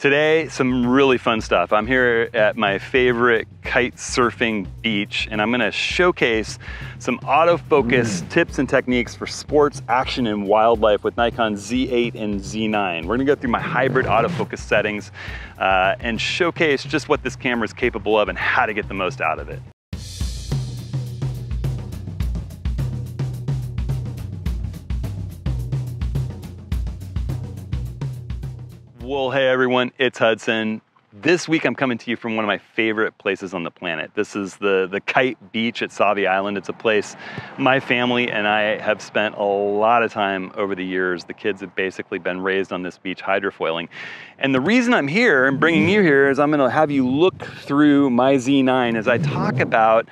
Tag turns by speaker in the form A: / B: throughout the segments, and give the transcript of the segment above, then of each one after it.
A: Today, some really fun stuff. I'm here at my favorite kite surfing beach, and I'm gonna showcase some autofocus mm. tips and techniques for sports, action, and wildlife with Nikon Z8 and Z9. We're gonna go through my hybrid autofocus settings uh, and showcase just what this camera is capable of and how to get the most out of it. Well, hey everyone, it's Hudson. This week I'm coming to you from one of my favorite places on the planet. This is the, the Kite Beach at Sauvie Island. It's a place my family and I have spent a lot of time over the years. The kids have basically been raised on this beach hydrofoiling. And the reason I'm here and bringing you here is I'm gonna have you look through my Z9 as I talk about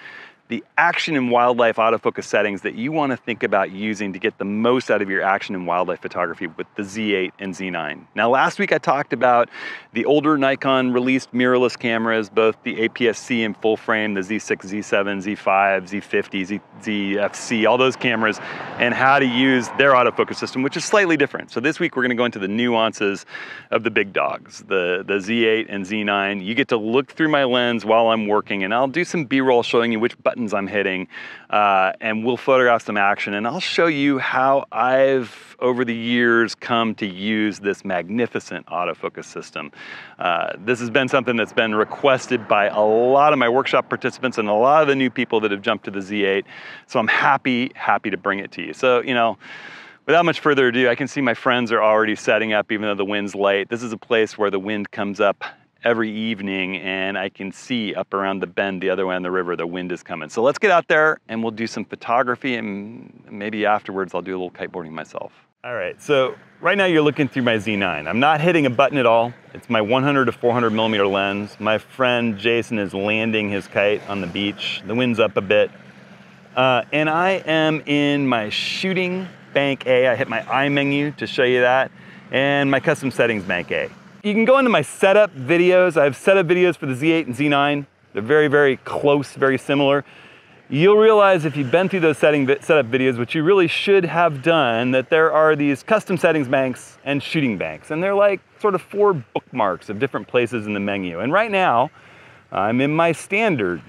A: the action and wildlife autofocus settings that you want to think about using to get the most out of your action and wildlife photography with the Z8 and Z9. Now last week I talked about the older Nikon released mirrorless cameras, both the APS-C and full frame, the Z6, Z7, Z5, Z50, Z, ZFC, all those cameras, and how to use their autofocus system, which is slightly different. So this week we're going to go into the nuances of the big dogs, the, the Z8 and Z9. You get to look through my lens while I'm working, and I'll do some B-roll showing you which button buttons I'm hitting, uh, and we'll photograph some action. And I'll show you how I've, over the years, come to use this magnificent autofocus system. Uh, this has been something that's been requested by a lot of my workshop participants and a lot of the new people that have jumped to the Z8. So I'm happy, happy to bring it to you. So, you know, without much further ado, I can see my friends are already setting up even though the wind's light. This is a place where the wind comes up every evening and I can see up around the bend the other way on the river, the wind is coming. So let's get out there and we'll do some photography and maybe afterwards I'll do a little kiteboarding myself. All right, so right now you're looking through my Z9. I'm not hitting a button at all. It's my 100 to 400 millimeter lens. My friend Jason is landing his kite on the beach. The wind's up a bit. Uh, and I am in my shooting bank A. I hit my I menu to show you that. And my custom settings bank A. You can go into my setup videos. I have setup videos for the Z8 and Z9. They're very, very close, very similar. You'll realize if you've been through those setting setup videos, which you really should have done, that there are these custom settings banks and shooting banks. And they're like sort of four bookmarks of different places in the menu. And right now, I'm in my standard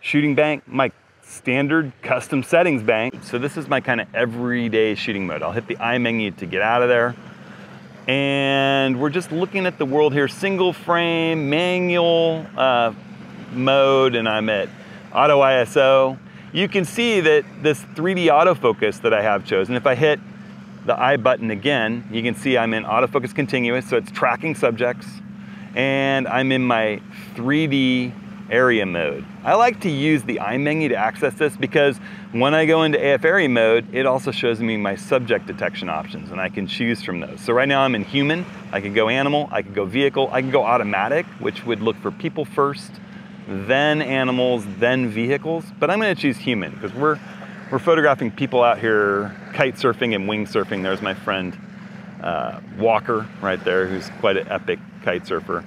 A: shooting bank, my standard custom settings bank. So this is my kind of everyday shooting mode. I'll hit the I menu to get out of there and we're just looking at the world here, single frame, manual uh, mode, and I'm at auto ISO. You can see that this 3D autofocus that I have chosen, if I hit the I button again, you can see I'm in autofocus continuous, so it's tracking subjects, and I'm in my 3D area mode. I like to use the I menu to access this because when I go into AF area mode, it also shows me my subject detection options and I can choose from those. So right now I'm in human, I can go animal, I can go vehicle, I can go automatic, which would look for people first, then animals, then vehicles, but I'm gonna choose human because we're, we're photographing people out here kite surfing and wing surfing. There's my friend uh, Walker right there, who's quite an epic kite surfer.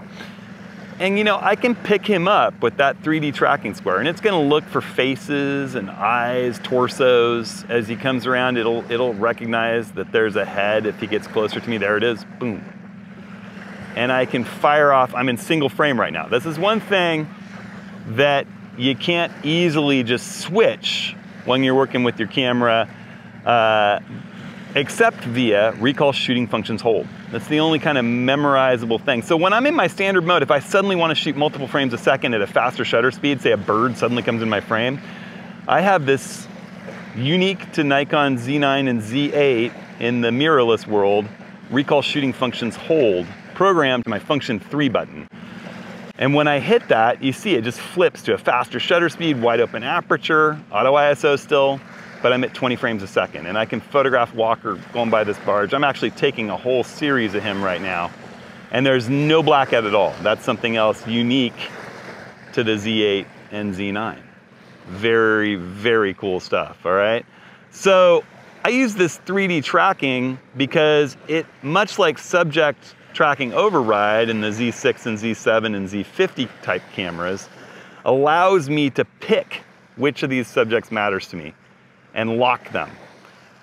A: And you know, I can pick him up with that 3D tracking square and it's gonna look for faces and eyes, torsos. As he comes around, it'll, it'll recognize that there's a head if he gets closer to me. There it is, boom. And I can fire off, I'm in single frame right now. This is one thing that you can't easily just switch when you're working with your camera uh, except via recall shooting functions hold. That's the only kind of memorizable thing. So when I'm in my standard mode, if I suddenly want to shoot multiple frames a second at a faster shutter speed, say a bird suddenly comes in my frame, I have this unique to Nikon Z9 and Z8 in the mirrorless world, recall shooting functions hold, programmed to my function 3 button. And when I hit that, you see it just flips to a faster shutter speed, wide open aperture, auto ISO still, but I'm at 20 frames a second. And I can photograph Walker going by this barge. I'm actually taking a whole series of him right now. And there's no blackout at all. That's something else unique to the Z8 and Z9. Very, very cool stuff, all right? So I use this 3D tracking because it, much like subject tracking override in the Z6 and Z7 and Z50 type cameras, allows me to pick which of these subjects matters to me and lock them.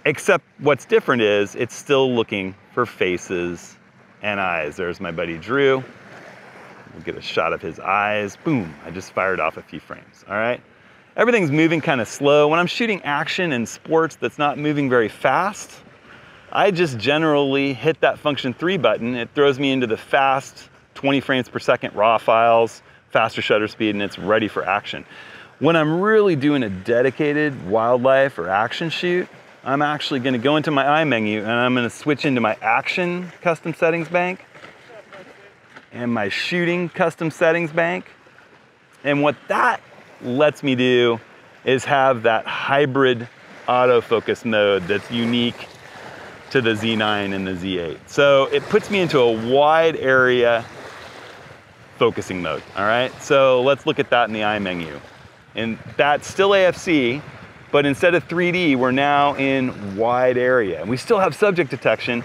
A: Except what's different is it's still looking for faces and eyes. There's my buddy Drew. We'll get a shot of his eyes. Boom, I just fired off a few frames, all right? Everything's moving kind of slow. When I'm shooting action in sports that's not moving very fast, I just generally hit that function three button. It throws me into the fast 20 frames per second raw files, faster shutter speed, and it's ready for action. When I'm really doing a dedicated wildlife or action shoot, I'm actually gonna go into my iMenu and I'm gonna switch into my action custom settings bank and my shooting custom settings bank. And what that lets me do is have that hybrid autofocus mode that's unique to the Z9 and the Z8. So it puts me into a wide area focusing mode, all right? So let's look at that in the iMenu. And that's still AFC, but instead of 3D, we're now in wide area. And we still have subject detection,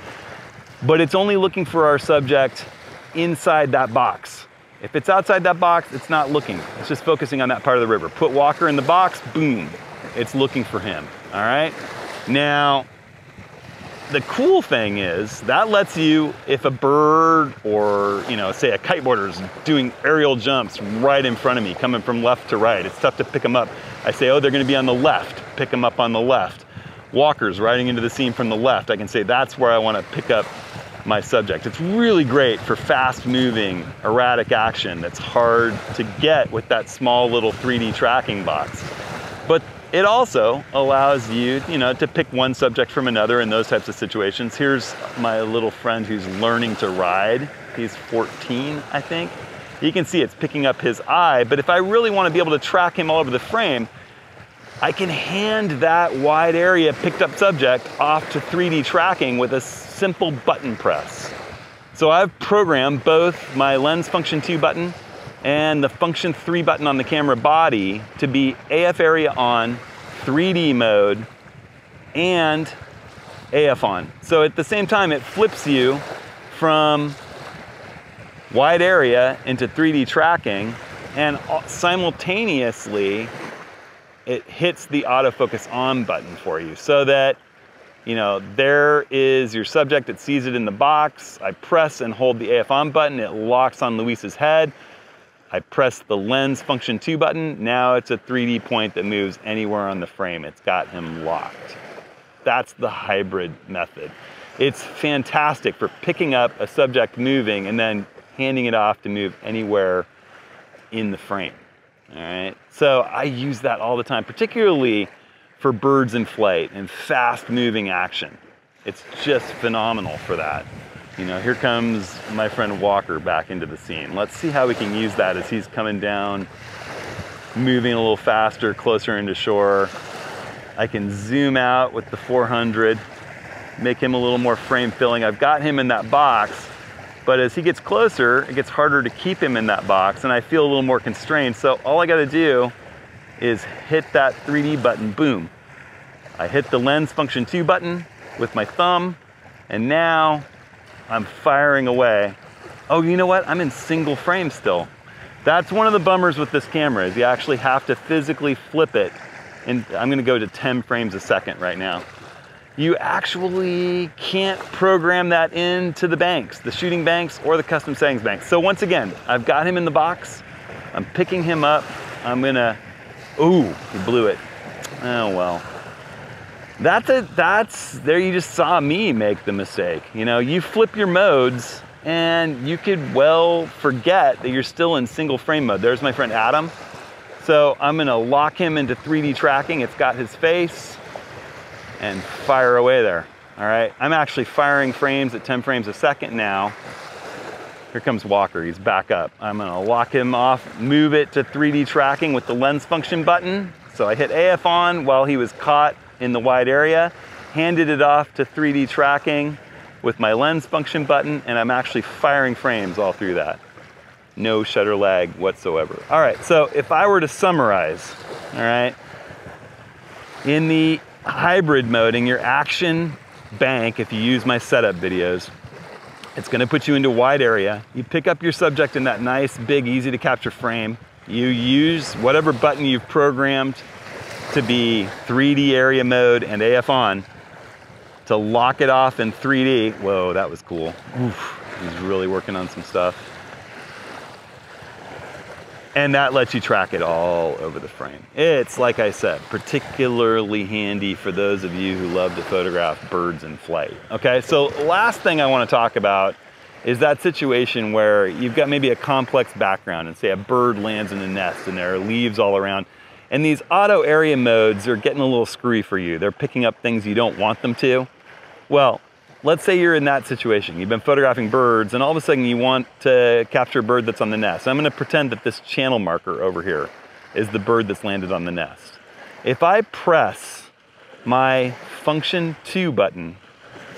A: but it's only looking for our subject inside that box. If it's outside that box, it's not looking. It's just focusing on that part of the river. Put Walker in the box, boom, it's looking for him, all right? Now, the cool thing is that lets you, if a bird or, you know, say a kiteboarder is doing aerial jumps right in front of me, coming from left to right, it's tough to pick them up. I say, oh, they're gonna be on the left, pick them up on the left. Walkers riding into the scene from the left, I can say that's where I wanna pick up my subject. It's really great for fast moving, erratic action that's hard to get with that small little 3D tracking box. But it also allows you, you know, to pick one subject from another in those types of situations. Here's my little friend who's learning to ride. He's 14, I think. You can see it's picking up his eye, but if I really want to be able to track him all over the frame, I can hand that wide area picked up subject off to 3D tracking with a simple button press. So I've programmed both my lens function 2 button and the function 3 button on the camera body to be AF area on, 3D mode, and AF on. So at the same time, it flips you from wide area into 3D tracking, and simultaneously, it hits the autofocus on button for you so that you know, there is your subject, it sees it in the box. I press and hold the AF on button, it locks on Luis's head. I press the lens function 2 button. Now it's a 3D point that moves anywhere on the frame. It's got him locked. That's the hybrid method. It's fantastic for picking up a subject moving and then handing it off to move anywhere in the frame. All right. So I use that all the time, particularly for birds in flight and fast moving action. It's just phenomenal for that. You know, here comes my friend Walker back into the scene. Let's see how we can use that as he's coming down, moving a little faster, closer into shore. I can zoom out with the 400, make him a little more frame filling. I've got him in that box, but as he gets closer, it gets harder to keep him in that box and I feel a little more constrained. So all I gotta do is hit that 3D button, boom. I hit the lens function 2 button with my thumb, and now I'm firing away. Oh, you know what? I'm in single frame still. That's one of the bummers with this camera is you actually have to physically flip it. And I'm gonna go to 10 frames a second right now. You actually can't program that into the banks, the shooting banks or the custom settings banks. So once again, I've got him in the box. I'm picking him up. I'm gonna, ooh, he blew it. Oh well. That's a, that's, there you just saw me make the mistake. You know, you flip your modes and you could well forget that you're still in single frame mode. There's my friend Adam. So I'm gonna lock him into 3D tracking. It's got his face and fire away there. All right, I'm actually firing frames at 10 frames a second now. Here comes Walker, he's back up. I'm gonna lock him off, move it to 3D tracking with the lens function button. So I hit AF on while he was caught in the wide area, handed it off to 3D tracking with my lens function button, and I'm actually firing frames all through that. No shutter lag whatsoever. All right, so if I were to summarize, all right, in the hybrid mode, in your action bank, if you use my setup videos, it's gonna put you into wide area. You pick up your subject in that nice, big, easy to capture frame. You use whatever button you've programmed to be 3D area mode and AF on to lock it off in 3D. Whoa, that was cool. Oof, he's really working on some stuff. and that lets you track it all over the frame. It's, like I said, particularly handy for those of you who love to photograph birds in flight. Okay, so last thing I wanna talk about is that situation where you've got maybe a complex background and say a bird lands in a nest and there are leaves all around. And these auto area modes are getting a little screwy for you. They're picking up things you don't want them to. Well, let's say you're in that situation. You've been photographing birds and all of a sudden you want to capture a bird that's on the nest. I'm gonna pretend that this channel marker over here is the bird that's landed on the nest. If I press my function two button,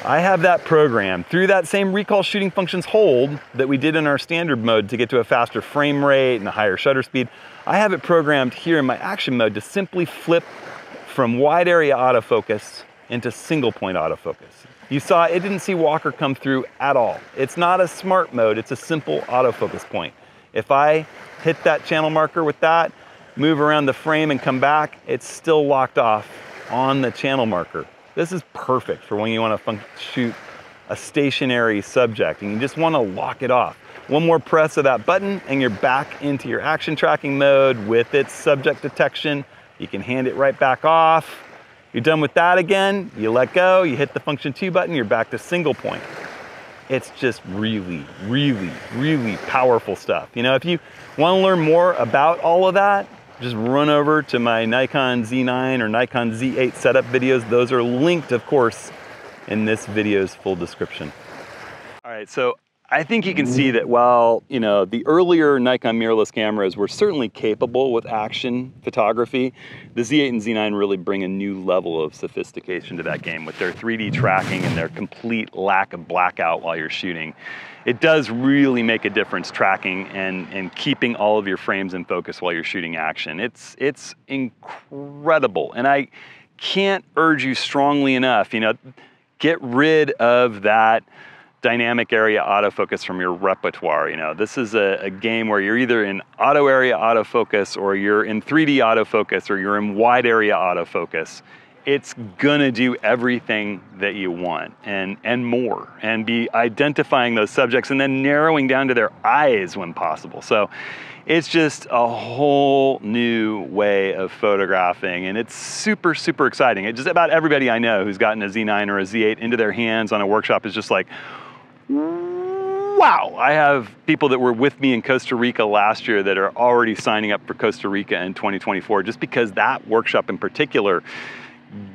A: I have that program through that same recall shooting functions hold that we did in our standard mode to get to a faster frame rate and a higher shutter speed. I have it programmed here in my action mode to simply flip from wide area autofocus into single point autofocus. You saw it didn't see Walker come through at all. It's not a smart mode, it's a simple autofocus point. If I hit that channel marker with that, move around the frame and come back, it's still locked off on the channel marker. This is perfect for when you want to shoot a stationary subject and you just want to lock it off. One more press of that button and you're back into your action tracking mode with its subject detection. You can hand it right back off you're done with that again, you let go, you hit the function two button, you're back to single point. It's just really, really, really powerful stuff. You know, if you want to learn more about all of that, just run over to my Nikon Z9 or Nikon Z8 setup videos. Those are linked, of course, in this video's full description. All right, so I think you can see that while, you know, the earlier Nikon mirrorless cameras were certainly capable with action photography, the Z8 and Z9 really bring a new level of sophistication to that game with their 3D tracking and their complete lack of blackout while you're shooting. It does really make a difference tracking and, and keeping all of your frames in focus while you're shooting action. It's, it's incredible. And I can't urge you strongly enough, you know, get rid of that dynamic area autofocus from your repertoire. You know, this is a, a, game where you're either in auto area autofocus or you're in 3D autofocus or you're in wide area autofocus. It's gonna do everything that you want and, and more and be identifying those subjects and then narrowing down to their eyes when possible. So it's just a whole new way of photographing and it's super, super exciting. It just about everybody I know who's gotten a Z9 or a Z8 into their hands on a workshop is just like, wow, I have people that were with me in Costa Rica last year that are already signing up for Costa Rica in 2024, just because that workshop in particular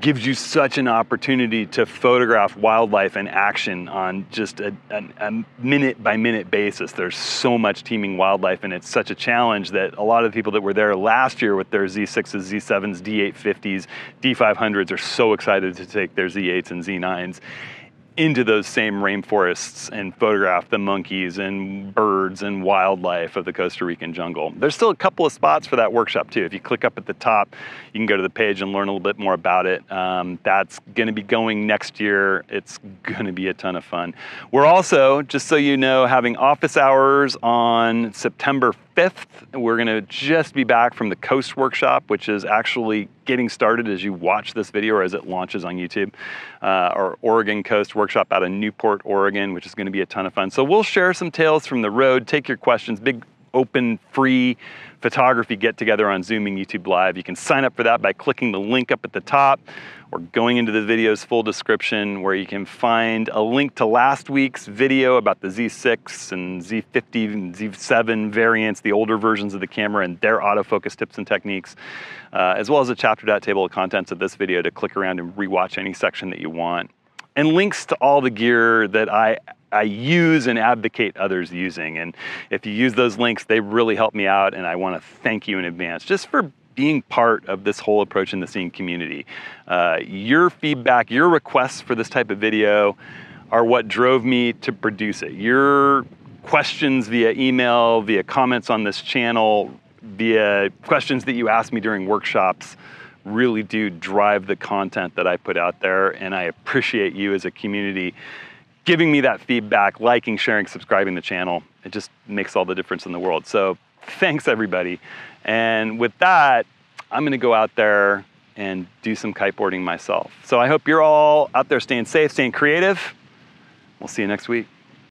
A: gives you such an opportunity to photograph wildlife in action on just a, a, a, minute by minute basis. There's so much teeming wildlife, and it's such a challenge that a lot of the people that were there last year with their Z6s, Z7s, D850s, D500s are so excited to take their Z8s and Z9s into those same rainforests and photograph the monkeys and birds and wildlife of the Costa Rican jungle. There's still a couple of spots for that workshop too. If you click up at the top, you can go to the page and learn a little bit more about it. Um, that's going to be going next year. It's going to be a ton of fun. We're also, just so you know, having office hours on September 5th. We're going to just be back from the Coast Workshop, which is actually getting started as you watch this video or as it launches on YouTube. Uh, our Oregon Coast Workshop out of Newport, Oregon, which is going to be a ton of fun. So we'll share some tales from the road, take your questions, big open, free photography get together on Zoom and YouTube Live. You can sign up for that by clicking the link up at the top or going into the video's full description where you can find a link to last week's video about the Z6 and Z50 and Z7 variants, the older versions of the camera and their autofocus tips and techniques, uh, as well as a chapter table of contents of this video to click around and rewatch any section that you want. And links to all the gear that I I use and advocate others using. And if you use those links, they really help me out. And I want to thank you in advance just for being part of this whole Approaching The Scene community. Uh, your feedback, your requests for this type of video are what drove me to produce it. Your questions via email, via comments on this channel, via questions that you ask me during workshops really do drive the content that I put out there. And I appreciate you as a community giving me that feedback, liking, sharing, subscribing the channel. It just makes all the difference in the world. So thanks everybody. And with that, I'm gonna go out there and do some kiteboarding myself. So I hope you're all out there staying safe, staying creative. We'll see you next week.